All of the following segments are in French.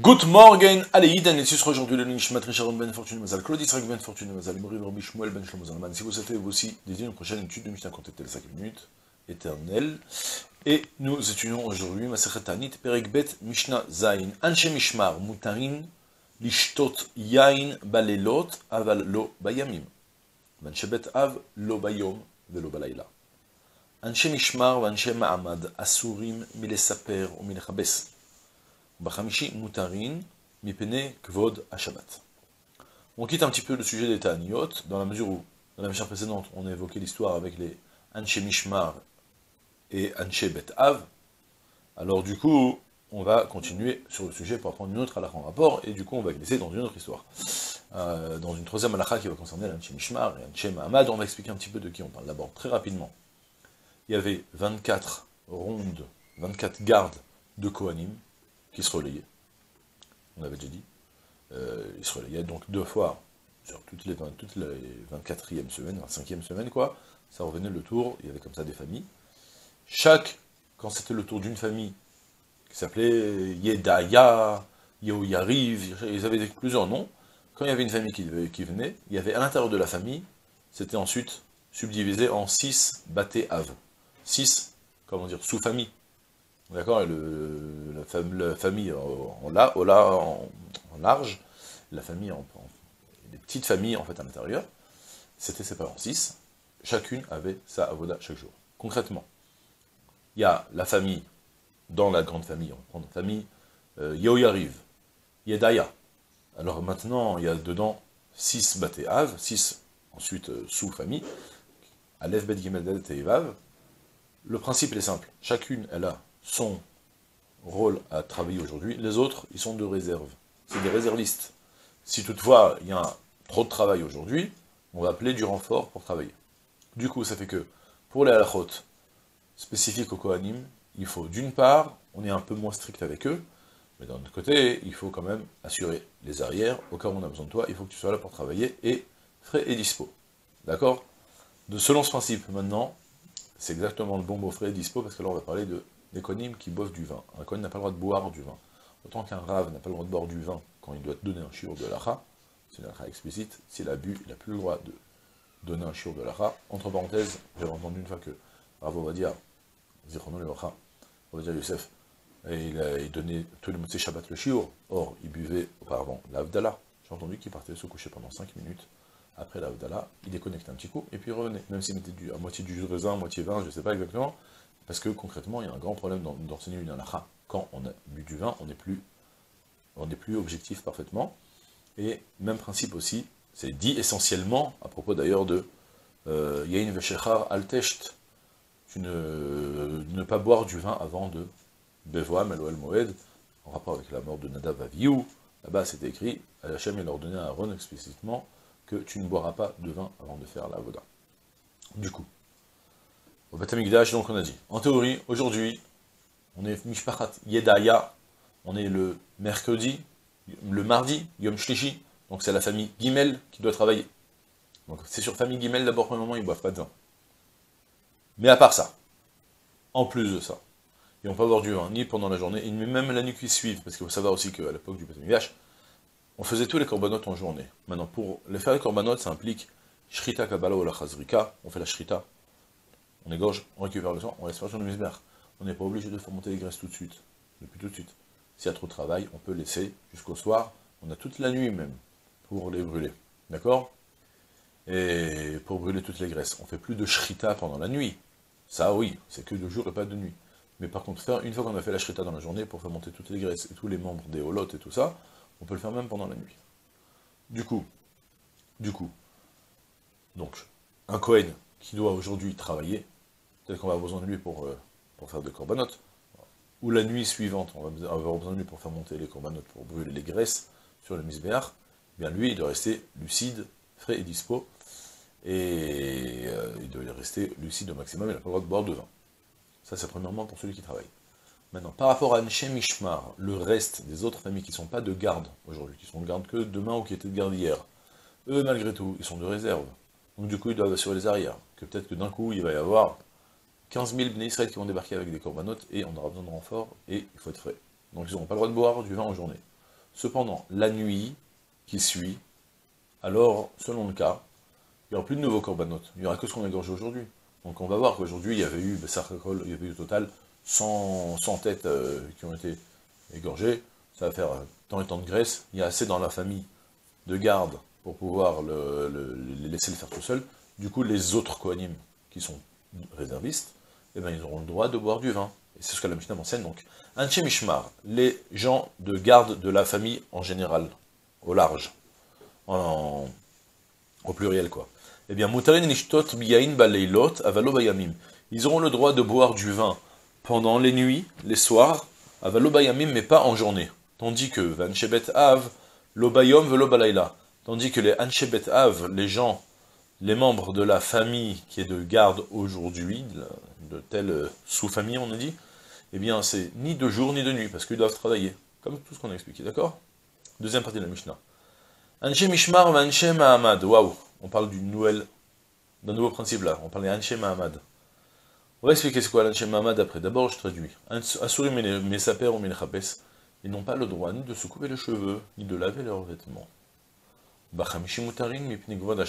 Good morning, allez, et ce sera aujourd'hui le Nishmat Richard Ben Fortune Mazal, Claude Israël Ben Fortune Mazal, Mori Rabbi Shmuel Ben Shlomo Zalman. Si vous souhaitez vous aussi dédier une prochaine étude de Mishnah, contactez les 5 minutes éternelles. Et nous étudions aujourd'hui Masechet Tanit, Perek Bet Mishnah Zain, Anche Mishmar, Mutarin, Lishtot Yain Balelot, Aval Lo Bayamim. Anche Bet Av, Lo Bayom, Velo Balayla. Anche Mishmar, Anche Ma'amad, Asurim, Milesaper, Milechabes. Mutarin, Mipene Kvod Hashabat. On quitte un petit peu le sujet des Ta'aniot, dans la mesure où, dans la mission précédente, on a évoqué l'histoire avec les Anche Mishmar et Anche Bet Av. Alors du coup, on va continuer sur le sujet pour apprendre une autre halakha en rapport, et du coup on va glisser dans une autre histoire. Euh, dans une troisième halakha qui va concerner l'Anche Mishmar et Anche Mahamad, on va expliquer un petit peu de qui on parle. D'abord, très rapidement, il y avait 24 rondes, 24 gardes de Kohanim, qui se relayaient. On avait déjà dit. Euh, ils se relayaient donc deux fois sur toutes les, 20, toutes les 24e semaines, 25e semaine, quoi. Ça revenait le tour, il y avait comme ça des familles. Chaque, quand c'était le tour d'une famille, qui s'appelait Yedaya, Yehoyariv, ils avaient plusieurs noms. Quand il y avait une famille qui, venait, il y avait à l'intérieur de la famille, c'était ensuite subdivisé en six bâtés av. Six, comment dire, sous-familles. D'accord? La, fam famille en, la, en, en, large, la famille en, les petites familles en fait à l'intérieur, c'était séparé en six. Chacune avait sa avoda chaque jour. Concrètement, il y a la famille, dans la grande famille, on prend la famille euh, Yehoyariv, Yedaya. Alors maintenant, il y a dedans six baté av, six ensuite euh, sous-familles, Aleph Bet Gimel et Evav. Le principe est simple, chacune elle a son rôle à travailler aujourd'hui, les autres, ils sont de réserve. C'est des réservistes. Si toutefois, il y a trop de travail aujourd'hui, on va appeler du renfort pour travailler. Du coup, ça fait que, pour les halachot spécifiques au Kohanim, il faut d'une part, on est un peu moins strict avec eux, mais d'un autre côté, il faut quand même assurer les arrières, au cas où on a besoin de toi, il faut que tu sois là pour travailler, et frais et dispo. D'accord? De Selon ce principe, maintenant, c'est exactement le bon mot frais et dispo, parce que là on va parler de des konim qui boivent du vin. Un kohen n'a pas le droit de boire du vin. Autant qu'un rave n'a pas le droit de boire du vin quand il doit donner un shiur de l'ara, c'est une explicite, s'il a bu, il n'a plus le droit de donner un shiur de l'ara. Entre parenthèses, j'avais entendu une fois que Rav va dire, on va dire Youssef, et il, a, il donnait tous les mots Shabbat le shiur, or il buvait auparavant l'Avdallah. J'ai entendu qu'il partait se coucher pendant 5 minutes, après l'Avdallah, il déconnectait un petit coup, et puis il revenait, même s'il mettait à moitié du jus de raisin, à moitié vin, je ne sais pas exactement, parce que concrètement, il y a un grand problème d'enseigner une halakha. Quand on a bu du vin, on n'est plus, plus objectif parfaitement. Et même principe aussi, c'est dit essentiellement, à propos d'ailleurs de Yain Veshechar Altesht, ne, ne pas boire du vin avant de Bevoam El Moed, en rapport avec la mort de Nadav Aviou, là-bas c'était écrit, Hachem il ordonné à Aaron explicitement que tu ne boiras pas de vin avant de faire la voda. Du coup, au Batamikdash, donc on a dit. En théorie, aujourd'hui, on est Mishpachat Yedaya, on est le mercredi, le mardi, Yom Shlishi, donc c'est la famille Gimel qui doit travailler. Donc c'est sur famille Gimel d'abord pour le moment, ils ne boivent pas de vin. Mais à part ça, en plus de ça, ils vont pas boire du vin, ni pendant la journée, ni même la nuit qui suit, parce qu'il faut savoir aussi qu'à l'époque du Batamikdash, on faisait tous les corbanotes en journée. Maintenant, pour les faire les corbanotes, ça implique Shrita Kabbalah ou la Chazrika, on fait la Shrita, on égorge, on récupère le sang, on laisse faire sur le misber. On n'est pas obligé de faire monter les graisses tout de suite, depuis tout de suite. S'il y a trop de travail, on peut laisser jusqu'au soir, on a toute la nuit même, pour les brûler. D'accord? Et pour brûler toutes les graisses. On fait plus de shrita pendant la nuit. Ça, oui, c'est que de jour et pas de nuit. Mais par contre, une fois qu'on a fait la shrita dans la journée, pour faire monter toutes les graisses et tous les membres des holotes et tout ça, on peut le faire même pendant la nuit. Du coup, du coup, donc, un Kohen qui doit aujourd'hui travailler, peut-être qu'on va avoir besoin de lui pour, euh, faire des corbanotes, ou la nuit suivante, on va avoir besoin de lui pour faire monter les corbanotes, pour brûler les graisses sur le misbéar, eh bien lui, il doit rester lucide, frais et dispo, et euh, il doit rester lucide au maximum, il n'a pas le droit de boire de vin. Ça, c'est premièrement pour celui qui travaille. Maintenant, par rapport à Nshemishmar, le reste des autres familles qui ne sont pas de garde aujourd'hui, qui sont de garde que demain ou qui étaient de garde hier, eux, malgré tout, ils sont de réserve. Donc du coup, ils doivent assurer les arrières. Que peut-être que d'un coup, il va y avoir 15 000 Bnei qui vont débarquer avec des corbanotes, et on aura besoin de renfort, et il faut être frais. Donc ils n'auront pas le droit de boire du vin en journée. Cependant, la nuit qui suit, alors, selon le cas, il n'y aura plus de nouveaux korbanot. Il n'y aura que ce qu'on a égorgé aujourd'hui. Donc on va voir qu'aujourd'hui, il y avait eu, il y avait eu au total 100, têtes euh, qui ont été égorgées. Ça va faire tant et tant de graisse. Il y a assez dans la famille de garde pour pouvoir les laisser le faire tout seul. Du coup, les autres kohanim qui sont réservistes, eh ben, ils auront le droit de boire du vin. Et c'est ce que la Mishnah m'enseigne. Donc, Anche Mishmar, les gens de garde de la famille en général, au large, au pluriel quoi. Eh bien, Mutarin Nishtot Biyain Baleilot Avalo Bayamim. Ils auront le droit de boire du vin pendant les nuits, les soirs, Avalo Bayamim, mais pas en journée. Tandis que Vanchebet Av, Lobayom Velo Balayla. Tandis que les Anchebet Av, les gens les membres de la famille qui est de garde aujourd'hui, de telle sous-famille on a dit, eh bien c'est ni de jour ni de nuit, parce qu'ils doivent travailler, comme tout ce qu'on a expliqué, d'accord? Deuxième partie de la Mishnah. Anche Mishmar Anche Mahamad, waouh, on parle d'une nouvelle, d'un nouveau principe là, on parle d'Anche Mahamad. On va expliquer ce qu'est l'Anche Mahamad après, d'abord je traduis. Asuri Mesaper ou Melchapes, ils n'ont pas le droit ni de se couper les cheveux, ni de laver leurs vêtements. Bachamishimutarin Mipnigvod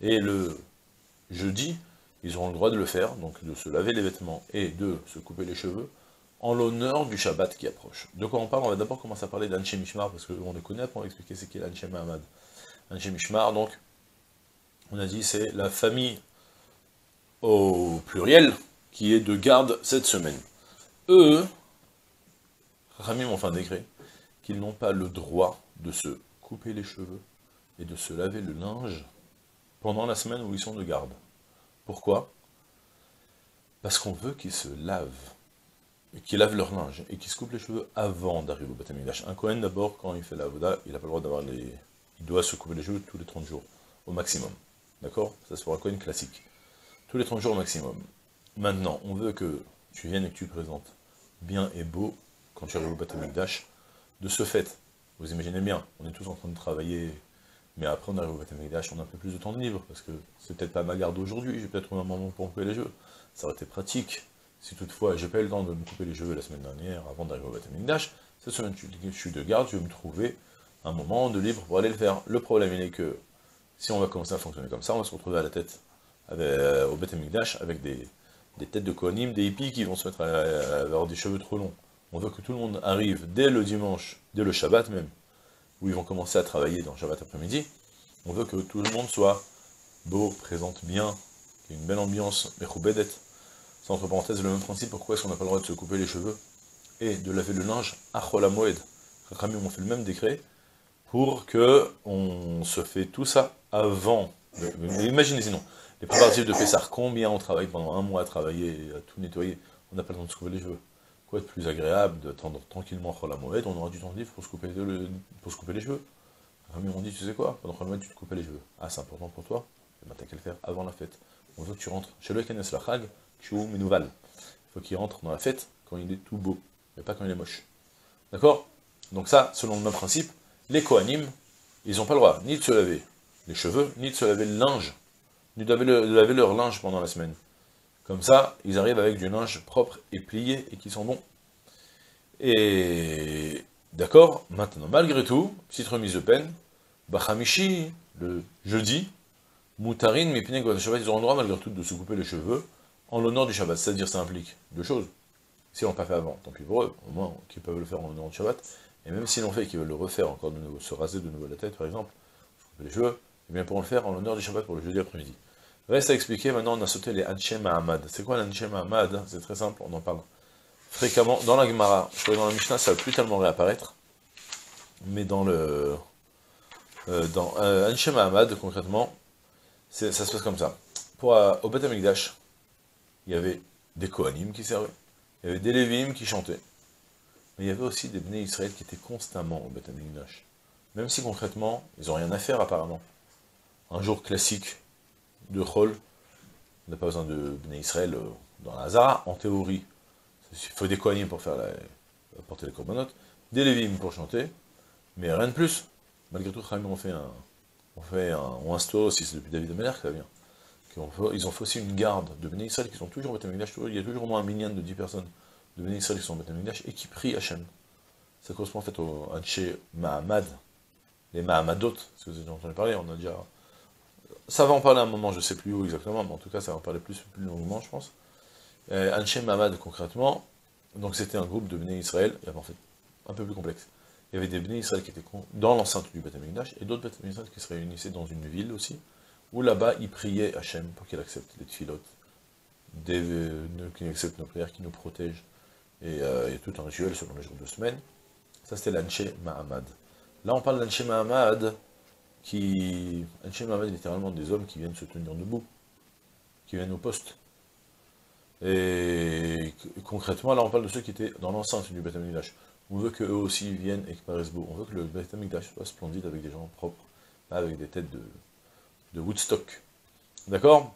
et le jeudi, ils auront le droit de le faire, donc de se laver les vêtements et de se couper les cheveux, en l'honneur du Shabbat qui approche. De quoi on parle? On va d'abord commencer à parler d'Anche Mishmar, parce qu'on les connaît, après on expliquer ce qu'est l'Anche Mahamad. Anche Mishmar, donc, on a dit, c'est la famille au pluriel qui est de garde cette semaine. Eux, Ramim un décret qu'ils n'ont pas le droit de se couper les cheveux et de se laver le linge pendant la semaine où ils sont de garde. Pourquoi? Parce qu'on veut qu'ils se lavent, qu'ils lavent leur linge, et qu'ils se coupent les cheveux avant d'arriver au Batamikdash. Un Kohen, d'abord, quand il fait la Voda, il n'a pas le droit d'avoir les... Il doit se couper les cheveux tous les 30 jours, au maximum. D'accord? Ça, c'est pour un Kohen classique. Tous les 30 jours au maximum. Maintenant, on veut que tu viennes et que tu te présentes bien et beau quand tu arrives au Batamikdash. De ce fait, vous imaginez bien, on est tous en train de travailler mais après, on arrive au Batamikdash, on a un peu plus de temps de libre, parce que c'est peut-être pas ma garde aujourd'hui, j'ai peut-être un moment pour couper les cheveux. Ça aurait été pratique. Si toutefois, j'ai pas eu le temps de me couper les cheveux la semaine dernière, avant d'arriver au Batamikdash, cette semaine, je suis de garde, je vais me trouver un moment de libre pour aller le faire. Le problème, il est que, si on va commencer à fonctionner comme ça, on va se retrouver à la tête avec, euh, au avec des, têtes de Kohanim, des hippies qui vont se mettre à avoir des cheveux trop longs. On veut que tout le monde arrive dès le dimanche, dès le Shabbat même, où ils vont commencer à travailler dans Shabbat après-midi, on veut que tout le monde soit beau, présente bien, qu'il y ait une belle ambiance, Mechoubedet. C'est entre parenthèses le même principe, pourquoi est-ce qu'on n'a pas le droit de se couper les cheveux et de laver le linge Achola Moed. Rami on fait le même décret pour que on se fait tout ça avant. Imaginez sinon, les préparatifs de Pessar, combien on travaille pendant un mois à travailler, à tout nettoyer, on n'a pas le temps de se couper les cheveux quoi de plus agréable d'attendre tranquillement la Moed, on aura du temps libre pour se couper, pour se couper les cheveux. Rami on dit, tu sais quoi, pendant Moed, tu te coupais les cheveux. Ah, c'est important pour toi Eh ben, t'as qu'à le faire avant la fête. On veut que tu rentres. Chez le Kenes la Chag, Minouval. Il faut qu'il rentre dans la fête quand il est tout beau, mais pas quand il est moche. D'accord? Donc ça, selon le même principe, les Kohanim, ils n'ont pas le droit ni de se laver les cheveux, ni de se laver le linge, ni de laver leur linge pendant la semaine. Comme ça, ils arrivent avec du linge propre et plié et qui sont bons. Et d'accord, maintenant, malgré tout, petite remise de peine, Bachamishi, le jeudi, Moutarin, Mépine, Shabbat, ils auront le droit malgré tout de se couper les cheveux en l'honneur du Shabbat. C'est-à-dire, ça implique deux choses. Si on l'a pas fait avant, tant pis pour eux, au moins qu'ils peuvent le faire en l'honneur du Shabbat. Et même s'ils l'ont fait et qu'ils veulent le refaire encore de nouveau, se raser de nouveau la tête, par exemple, se couper les cheveux, eh bien, pourront le faire en l'honneur du Shabbat pour le jeudi après-midi. Reste à expliquer, maintenant on a sauté les Anshem Mahamad. C'est quoi l'Anchem Mahamad C'est très simple, on en parle fréquemment dans la Gemara. Je crois que dans la Mishnah, ça va plus tellement réapparaître. Mais dans le... Euh, dans euh, Mahamad, concrètement, ça se passe comme ça. Pour, euh, au Beth Amikdash, il y avait des Kohanim qui servaient, il y avait des Lévim qui chantaient, mais il y avait aussi des Bnei Israël qui étaient constamment au Beth Amikdash. Même si concrètement, ils n'ont rien à faire apparemment. Un jour classique, de Chol, on n'a pas besoin de Bnei Israël euh, dans la Hazara, en théorie, il faut des Kohanim pour faire la, porter les corbanotes, des Lévim pour chanter, mais rien de plus. Malgré tout, on fait un, on fait un, on instaure aussi, c'est depuis David Ameller que ça vient, ils ont fait aussi une garde de Bnei Israël qui sont toujours au il y a toujours au moins un million de 10 personnes de Bnei Israël qui sont au et qui prient Hachem. ça correspond en fait au Anche Mahamad, les Mahamadot, si vous avez entendu parler, on a déjà... Ça va en parler un moment, je ne sais plus où exactement, mais en tout cas, ça va en parler plus, plus longuement, je pense. Euh, Anche Mahamad, concrètement, donc c'était un groupe de Bnei Israël, en fait, un peu plus complexe. Il y avait des Bnei Israël qui étaient dans l'enceinte du Beth et d'autres Beth qui se réunissaient dans une ville aussi, où là-bas, ils priaient Hachem pour qu'il accepte les tfilotes, qu'il accepte nos prières, qu'il nous protège. Et euh, il y a tout un rituel selon les jours de semaine. Ça, c'était l'Anche Mahamad. Là, on parle d'Anche Mahamad, qui... Mahamad, littéralement, des hommes qui viennent se tenir debout, qui viennent au poste. Et concrètement, là, on parle de ceux qui étaient dans l'enceinte du Beth Amikdash. On veut qu'eux aussi viennent et que beau. On veut que le Beth Amikdash soit splendide avec des gens propres, pas avec des têtes de, de Woodstock. D'accord?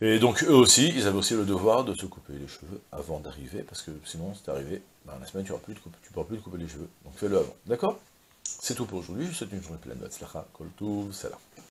Et donc, eux aussi, ils avaient aussi le devoir de se couper les cheveux avant d'arriver, parce que sinon, c'est arrivé, ben, la semaine, tu ne pourras plus te couper les cheveux. Donc, fais-le avant. D'accord? C'est tout pour aujourd'hui. C'est une journée pleine de Kol Salam.